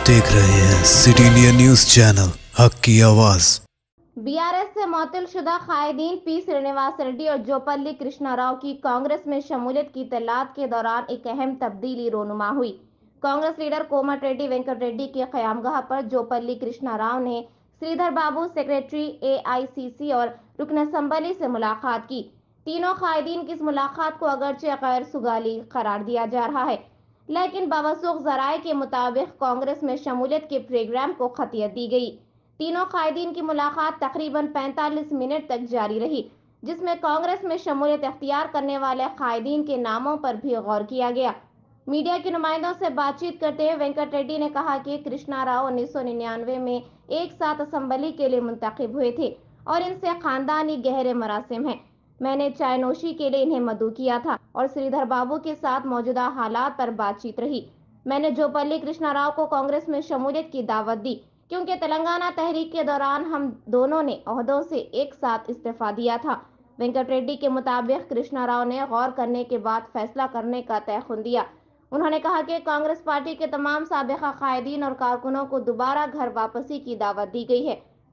देख रहे हैं सिटी इंडिया न्यूज़ चैनल, हक की आवाज़। बीआरएस से मुअत्तलशुदा कायदीन पी श्रीनिवास रेड्डी और जोपल्ली कृष्णा राव की कांग्रेस में शमूलियत की तलात के दौरान एक अहम तब्दीली रोनुमा हुई। कांग्रेस लीडर कोमट रेड्डी, वेंकट रेड्डी के कयामगाह पर जोपल्ली कृष्णा राव ने श्रीधर बाबू, सेक्रेटरी एआईसीसी और रुकन असम्बली से मुलाकात की। तीनों कायदीन की इस मुलाकात को अगरचे गैर सुगाली करार दिया जा रहा है। लेकिन बावसूख जराए के मुताबिक कांग्रेस में शमूलियत के प्रोग्राम को खतियत दी गई। तीनों कायदीन की मुलाकात तकरीबन 45 मिनट तक जारी रही, जिसमें कांग्रेस में शमूलियत अख्तियार करने वाले कायदीन के नामों पर भी गौर किया गया। मीडिया के नुमाइंदों से बातचीत करते हुए वेंकट रेड्डी ने कहा कि कृष्णा राव उन्नीस सौ निन्यानवे में एक साथ असम्बली के लिए मुंतखब हुए थे और इनसे खानदानी गहरे मरासिम हैं। मैंने चाय नोशी के लिए इन्हें मधु किया था और श्रीधर बाबू के साथ मौजूदा हालात पर बातचीत रही। मैंने जोपल्ली कृष्णा राव को कांग्रेस में शमूलियत की दावत दी, क्योंकि तेलंगाना तहरीक के दौरान हम दोनों ने अहदों से एक साथ इस्तीफा दिया था। वेंकट रेड्डी के मुताबिक कृष्णा राव ने गौर करने के बाद फैसला करने का तयखुन दिया। उन्होंने कहा कि कांग्रेस पार्टी के तमाम सबका कायदीन और कारकुनों को दोबारा घर वापसी की दावत दी गई है।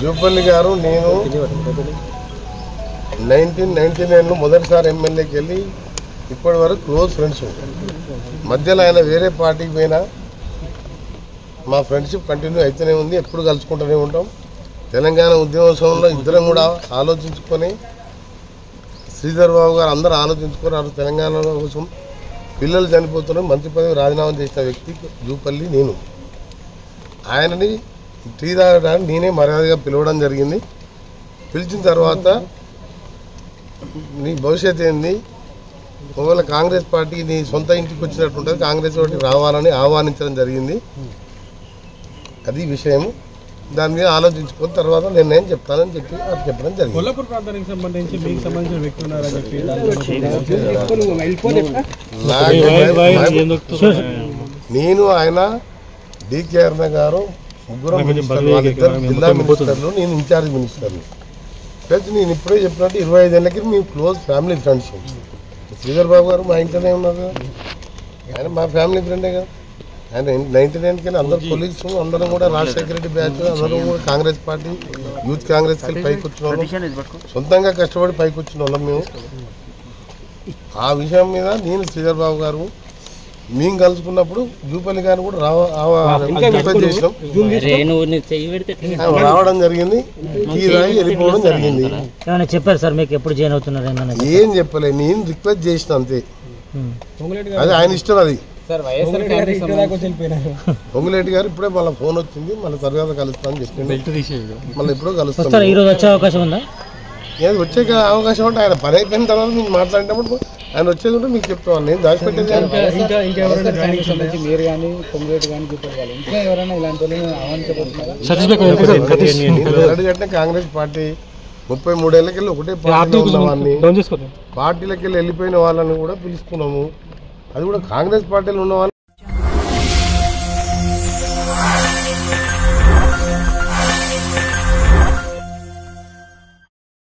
జూపల్లి గారు నేను నైన్టీన్ నైన్టీ నైన్లో మొదటిసారి ఎమ్మెల్యేకి వెళ్ళి ఇప్పటి వరకు క్లోజ్ ఫ్రెండ్స్ మధ్యలో ఆయన వేరే పార్టీకి పోయినా మా ఫ్రెండ్షిప్ కంటిన్యూ అయితేనే ఉంది ఎప్పుడు కలుసుకుంటూనే ఉంటాం. తెలంగాణ ఉద్యమోత్సవంలో ఇద్దరం కూడా ఆలోచించుకొని శ్రీధర్ బాబు గారు అందరూ ఆలోచించుకున్నారు తెలంగాణ కోసం పిల్లలు చనిపోతున్నారు మంత్రి పదవి రాజీనామా చేసిన వ్యక్తి జూపల్లి నేను. ఆయనని టీ తాగడానికి నేనే మర్యాదగా పిలవడం జరిగింది. పిలిచిన తర్వాత నీ భవిష్యత్ ఏంది? ఒకవేళ కాంగ్రెస్ పార్టీ నీ సొంత ఇంటికి వచ్చినట్టు ఉంటుంది కాంగ్రెస్ పార్టీ రావాలని ఆహ్వానించడం జరిగింది. అది విషయం దాని మీద ఆలోచించుకున్న తర్వాత నిర్ణయం చెప్తానని చెప్పి అది చెప్పడం జరిగింది. కొల్లాపూర్ ప్రాంతానికి సంబంధించి మీకు సంబంధించిన వ్యక్తులు ఉన్నారని చెప్పి నాకు నేను ఆయన డికే అరుణ గారు ముగ్గురు వాళ్ళిద్దరు జిల్లా మినిస్టర్లు నేను ఇన్ఛార్జ్ మినిస్టర్లు ప్లస్ నేను ఇప్పుడే చెప్పినట్టు ఇరవై ఐదేళ్ళకి మేము close family friends. Sridhar Babu గారు మా ఇంట్లోనే ఉన్నారు. ఆయన మా ఫ్యామిలీ ఫ్రెండే కదా. ఆయన నైన్టీ నైన్కి వెళ్ళి అందరు కొలీగ్స్ అందరం కూడా రాజశేఖర రెడ్డి బ్యాచ్ అందరం కూడా కాంగ్రెస్ పార్టీ యూత్ కాంగ్రెస్కి వెళ్ళి. పైకి వచ్చిన వాళ్ళం సొంతంగా కష్టపడి పైకి వచ్చిన వాళ్ళం మేము. ఆ విషయం మీద నేను శ్రీధర్ బాబు గారు మేము కలుసుకున్నప్పుడు జూపల్లి గారిని కూడా రావడం జరిగింది. ఈ రాయి వెళ్ళిపోవడం జరిగింది. చెప్పారు సార్ మీకు ఎప్పుడు జాయిన్ అవుతున్నారు ఏమన్నా? ఏం చెప్పలే నేను రిక్వెస్ట్ చేసిన అంతే. అది ఆయన ఇష్టం అది. పొంగులేటి గారు ఇప్పుడే మళ్ళీ ఫోన్ వచ్చింది మళ్ళీ తర్వాత కలుస్తామని చెప్పింది మళ్ళీ ఎప్పుడో వస్తారా కలుస్తాం. ఈ రోజు వచ్చే అవకాశం ఉందా? ఏది వచ్చే అవకాశం ఉంటే ఆయన పని అయిపోయిన తర్వాత మీకు మాట్లాడేటప్పుడు ఆయన వచ్చేది ఉంటే మీకు చెప్తాను నేను దాచిపెట్టేది మీరు కానీ పొంగులేటి కానీ వాళ్ళు ఇంకా ఎవరైనా ఇలాంటి కాంగ్రెస్ పార్టీ ముప్పై మూడేళ్ళకి వెళ్ళి ఒకటే పార్టీలో ఉన్న వాళ్ళని పార్టీలకి వెళ్ళి వెళ్ళిపోయిన వాళ్ళని కూడా పిలుచుకున్నాము అది కూడా కాంగ్రెస్ పార్టీలో ఉన్న